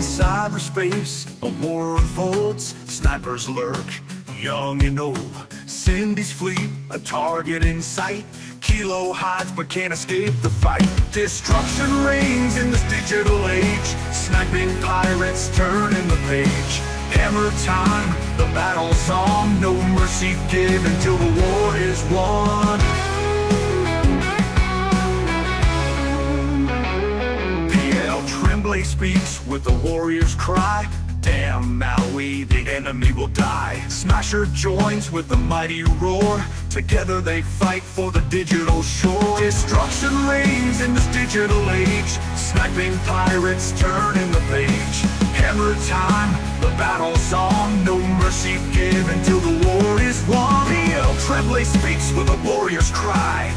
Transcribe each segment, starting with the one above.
space, a war unfolds, snipers lurk, young and old. Cindy's fleet, a target in sight. Kilo hides but can't escape the fight. Destruction reigns in this digital age. Sniping pirates turning the page. Hammer time, the battle's on. No mercy given till the war is won. Tremblay speaks with the warrior's cry. Damn Maui, the enemy will die. Smasher joins with the mighty roar. Together they fight for the digital shore. Destruction reigns in this digital age. Sniping pirates turning the page. Hammer time, the battle's on. No mercy given till the war is won. PL Tremblay speaks with a warrior's cry.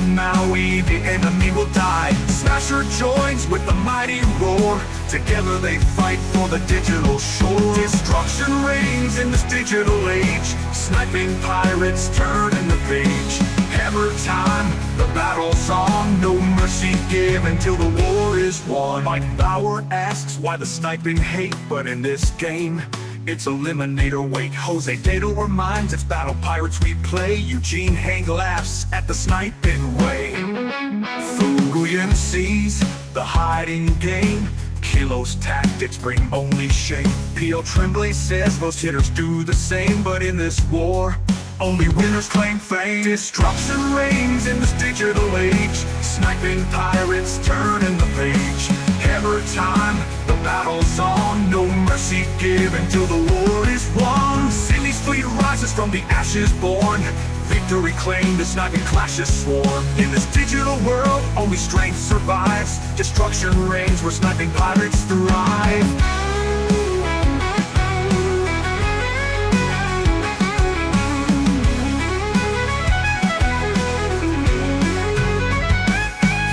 Damn Maui, the enemy will die. Smasher joins with the mighty roar. Together they fight for the digital shore. Destruction reigns in this digital age. Sniping pirates turning the page. Hammer time, the battle's on. No mercy given till the war is won. Mike Bauer asks why the sniping hate, but in this game. It's Eliminator Wait, Jose Dato reminds it's Battle Pirates we play Eugene Hang laughs at the sniping way. Fuguyan sees the hiding game. Kilo's tactics bring only shame. P.O. Tremblay says most hitters do the same But in this war, only winners claim fame. Destruction reigns in this digital age. Sniping pirates turning the page. Hammer time, battle's on. No mercy given till the war is won. Cindy's fleet rises from the ashes born. Victory claimed, the sniping clashes swarm In this digital world, only strength survives. Destruction reigns where sniping pirates thrive.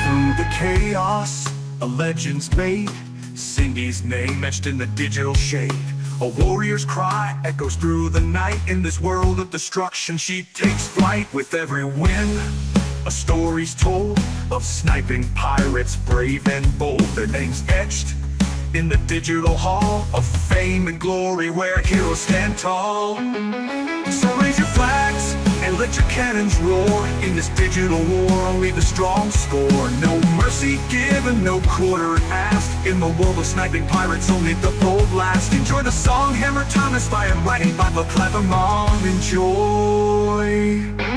Through the chaos, a legend's made Cindy's name etched in the digital shade A warrior's cry echoes through the night. In this world of destruction she takes flight With every win, a story's told Of sniping pirates brave and bold. Their names etched in the digital hall Of fame and glory where heroes stand tall. So raise your flags let your cannons roar. In this digital war only the strong score. No mercy given, no quarter asked. In the world of sniping pirates only the bold last. Enjoy the song Hammer Time inspired writing by the clever mom Enjoy